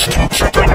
Just touch.